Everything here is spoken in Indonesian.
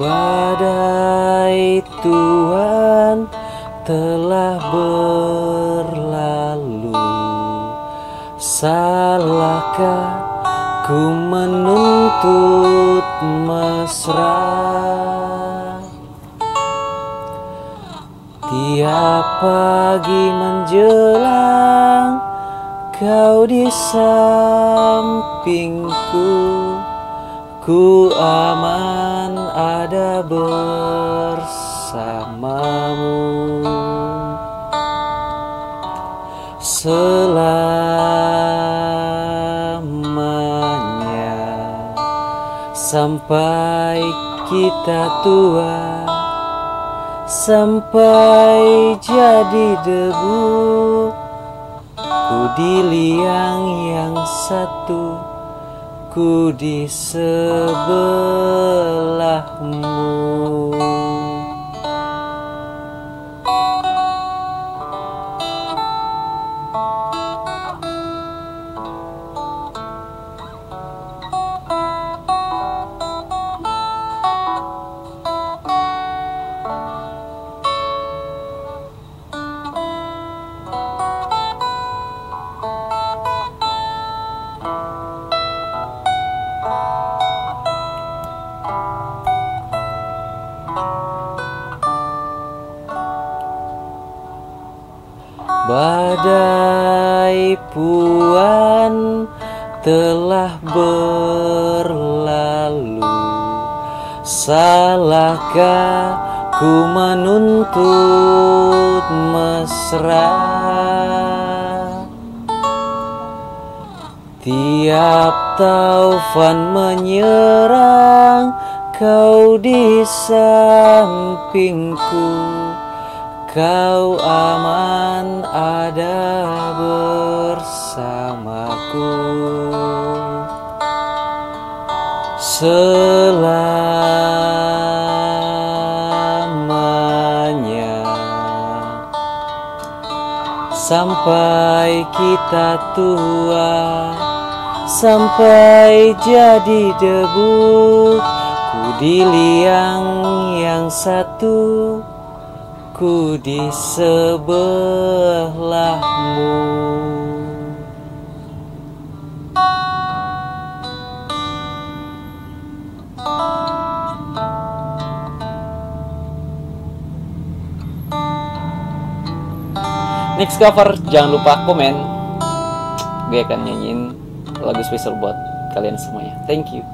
Badai Tuhan telah berlalu. Salahkah ku menuntut mesra? Tiap pagi menjelang kau di sampingku Ku aman ada bersamamu. Selamanya Sampai kita tua Sampai jadi debu. Ku di liang yang satu Ku di sebelahmu Badai puan telah berlalu. Salahkah ku menuntut mesra? Tiap taufan menyerang kau di sampingku Kau aman ada bersamaku. Selamanya Sampai kita tua Sampai jadi debu Ku di liang yang satu Ku di sebelahmu. Next cover jangan lupa komen. Gue akan nyanyiin lagu spesial buat kalian semuanya. Thank you